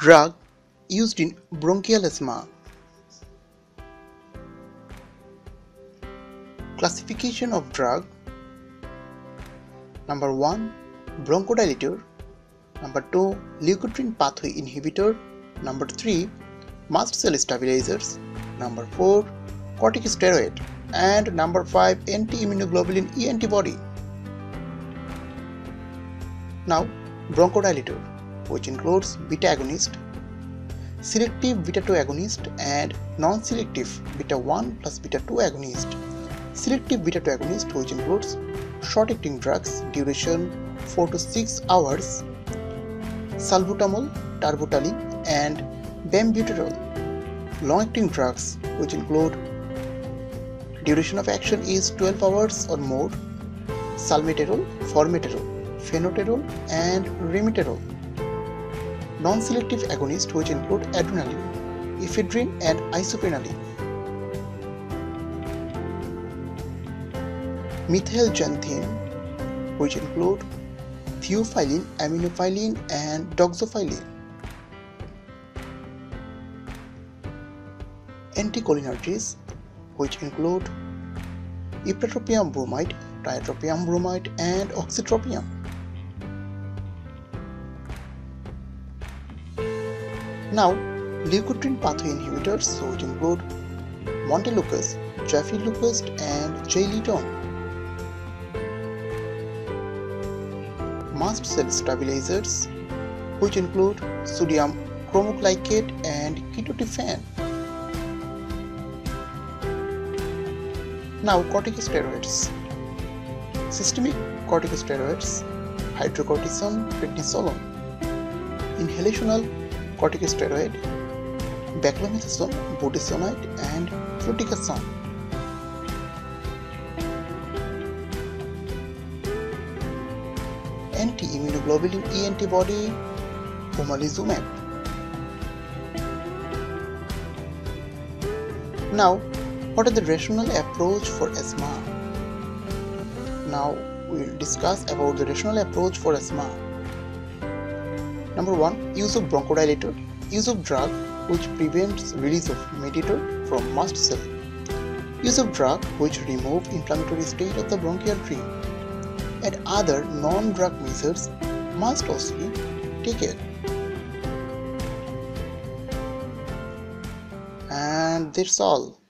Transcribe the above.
Drug used in bronchial asthma. Classification of drug. Number 1 bronchodilator. Number 2 leukotriene pathway inhibitor. Number 3 mast cell stabilizers. Number 4 corticosteroid. And number 5 anti-immunoglobulin E antibody. Now bronchodilator which includes beta agonist, selective beta 2 agonist and non-selective beta 1 plus beta 2 agonist. Selective beta 2 agonist which includes short acting drugs duration 4 to 6 hours, salbutamol, terbutaline and bambuterol. Long acting drugs which include duration of action is 12 hours or more, salmeterol, formoterol, fenoterol and rimiterol non-selective agonists which include adrenaline, ephedrine and isoprenaline. Methylxanthine which include theophylline, aminophylline and doxophylline. Anticholinergics which include ipratropium bromide, tiotropium bromide and oxitropium. Now, leukotriene pathway inhibitors which include montelukast, zafirlukast and zileuton. Mast cell stabilizers which include sodium cromoglycate and ketotifen. Now corticosteroids. Systemic corticosteroids, hydrocortisone, prednisolone. Inhalational corticosteroid, beclomethasone, budesonide and fluticasone. Anti-immunoglobulin E antibody omalizumab. Now, what is the rational approach for asthma? Now, we will discuss about the rational approach for asthma. Number 1. Use of bronchodilator. Use of drug which prevents release of mediator from mast cell. Use of drug which remove inflammatory state of the bronchial tree. And other non-drug measures must also be taken. And that's all.